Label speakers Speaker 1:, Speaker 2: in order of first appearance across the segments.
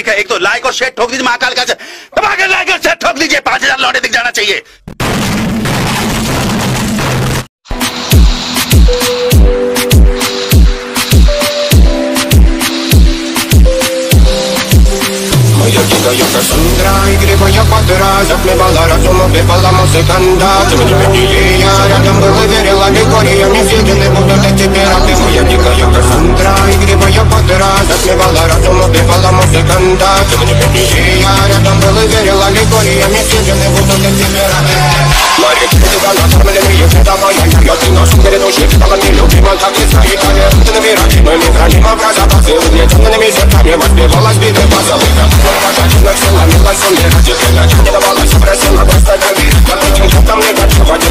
Speaker 1: ठीक है एक तो लाइक और शेयर ठोक दीजिए महाकाल का दबा के लाइक और शेयर ठोक दीजिए पांच हजार लौटे दिख जाना चाहिए
Speaker 2: Моя дикая Кассандра Игривая подра Затмевала разум, убивала музыканта Тем не менее я рядом был и верила Григория Не съедены будут не я рядом был и верила Григория Не съедены будут эти пираты Мария Кирдига накормленные Это моя я Ты нашу грядущий Стала нелюбима Так и свои Ты набирать Мы не храним образа Ты угнетенными зерками Воспевала сбитый позабыта Покачина сила, милость умирать И ты не давалась, просила просто доверить Я этим чертом не хочу Один,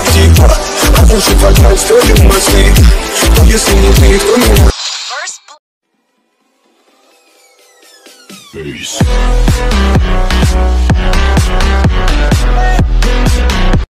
Speaker 3: типа А больше фольклор, что ли мосты Но если не ты, то меня
Speaker 4: Peace.